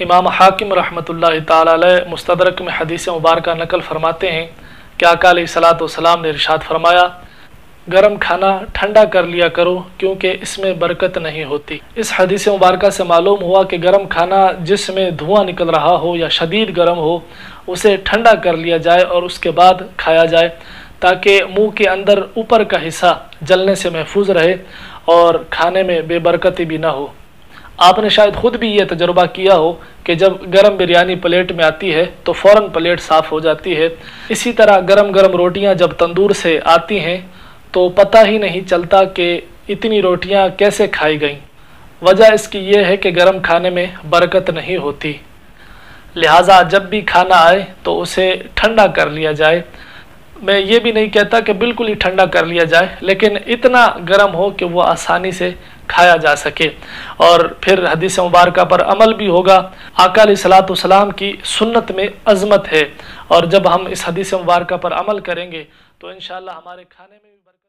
امام حاکم رحمۃ اللہ تعالی علیہ مستدرک میں حدیث مبارکہ نقل فرماتے ہیں کہ آقا علیہ صلاۃ والسلام نے ارشاد فرمایا، گرم کھانا ٹھنڈا کر لیا کرو کیونکہ اس میں برکت نہیں ہوتی۔ اس حدیث مبارکہ سے معلوم ہوا کہ گرم کھانا جس میں دھواں نکل رہا ہو یا شدید گرم ہو، اسے ٹھنڈا کر لیا جائے اور اس کے بعد کھایا جائے تاکہ منہ کے اندر اوپر کا حصہ جلنے سے محفوظ رہے اور کھانے میں بے برکتی بھی نہ ہو۔ آپ نے شاید خود بھی یہ تجربہ کیا ہو کہ جب گرم بریانی پلیٹ میں آتی ہے تو فوراً پلیٹ صاف ہو جاتی ہے۔ اسی طرح گرم گرم روٹیاں جب تندور سے آتی ہیں تو پتہ ہی نہیں چلتا کہ اتنی روٹیاں کیسے کھائی گئیں۔ وجہ اس کی یہ ہے کہ گرم کھانے میں برکت نہیں ہوتی۔ لہٰذا جب بھی کھانا آئے تو اسے ٹھنڈا کر لیا جائے۔ میں یہ بھی نہیں کہتا کہ بالکل ہی ٹھنڈا کر لیا جائے، لیکن اتنا گرم ہو کہ وہ آسانی سے کھایا جا سکے۔ اور پھر حدیث مبارکہ پر عمل بھی ہوگا۔ آقا علیہ صلاۃ والسلام کی سنت میں عظمت ہے۔ اور جب ہم اس حدیث مبارکہ پر عمل کریں گے تو انشاءاللہ ہمارے کھانے میں بھی برکت